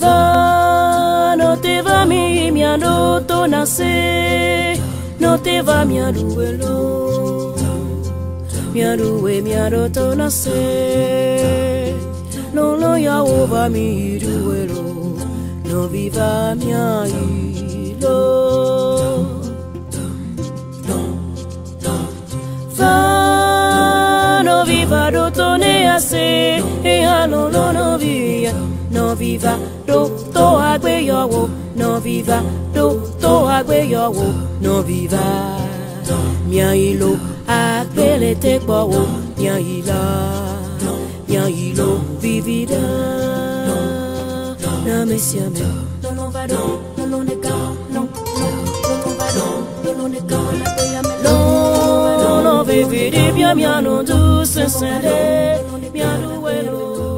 Va, no te va mi miando to nase, no te va miando welo, miando we miando to nase, no lo ya over mi welo, no viva mia ilo. Va, no viva do to ne ase, e alo lo no via. no viva do to agbeyowo no viva do to agbeyowo no viva mia ilo agbele te gbowo oh, mia ila mia ilo vivida na mesia me no no va do no no ne ဝေဒီပြမြနုသူဆဆန်တယ်မြနုဝဲလို့